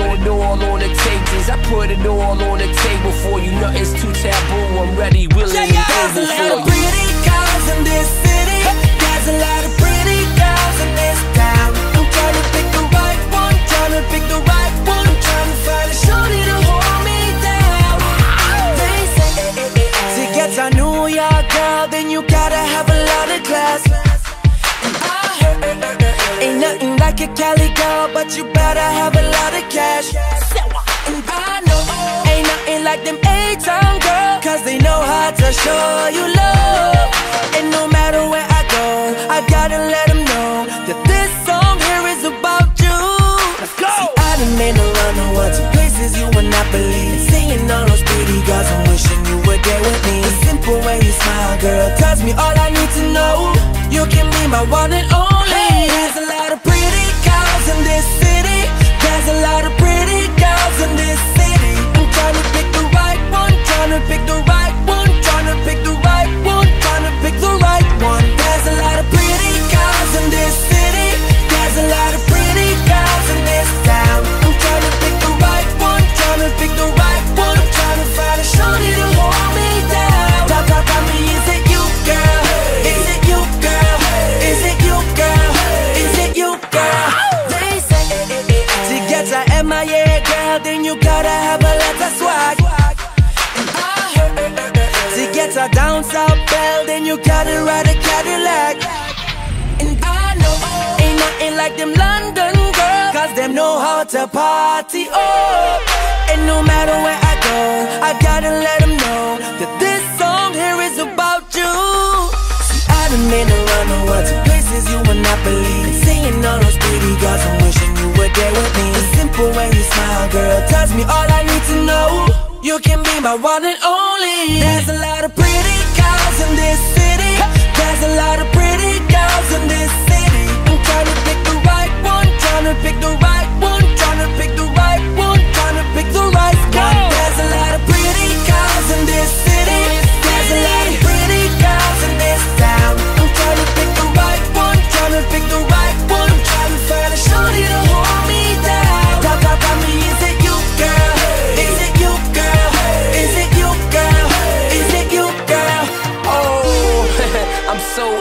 all on all on the tables. I put it all on the table for you. Nothing's too taboo. I'm ready, willing, and able for you. pretty girls in this ain't nothing like a Cali girl, but you better have a lot of cash. And I know ain't nothing like them A-Town girls Cause they know how to show you love. And no matter where I go, I gotta let them know That this song here is about you. Let's go! See, I done been around the world to places you would not believe. Seeing all those pretty girls, I'm wishing you were there with me. The simple way you smile, girl, tells me all I need to know. You can be my one and only get a MIA girl, then you gotta have a lot of swag. To get a down south belle, then you gotta ride a Cadillac. And I know ain't nothing like them London girls, cause them know how to party. Oh, and no matter where I go, I gotta let girl, tells me all I need to know. You can be my one and only. There's a lot of pretty girls in this city. There's a lot of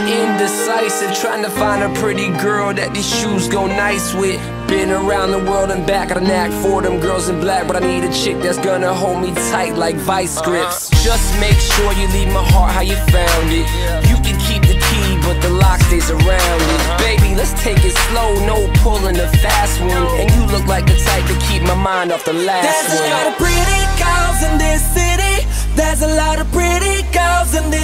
indecisive, trying to find a pretty girl that these shoes go nice with. Been around the world and back, got a knack for them girls in black, but I need a chick that's gonna hold me tight like vice uh-huh. grips. Just make sure you leave my heart how you found it. You can keep the key, but the lock stays around it. Uh-huh. Baby, let's take it slow, no pulling the fast one. And you look like the type to keep my mind off the last There's a lot of pretty girls in this city. There's a lot of pretty girls in this